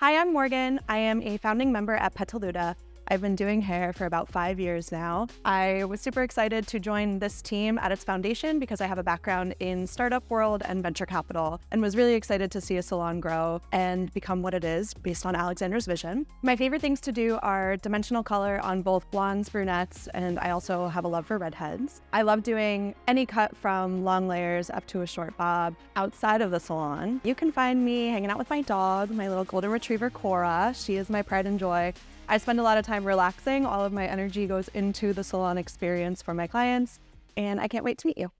Hi, I'm Morgan. I am a founding member at Petalluda. I've been doing hair for about five years now. I was super excited to join this team at its foundation because I have a background in startup world and venture capital and was really excited to see a salon grow and become what it is based on Alexander's vision. My favorite things to do are dimensional color on both blondes, brunettes, and I also have a love for redheads. I love doing any cut from long layers up to a short bob outside of the salon. You can find me hanging out with my dog, my little golden retriever Cora. She is my pride and joy. I spend a lot of time relaxing. All of my energy goes into the salon experience for my clients, and I can't wait to meet you.